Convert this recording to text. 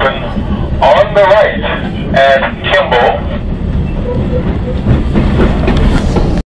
happen on the right at Kimball.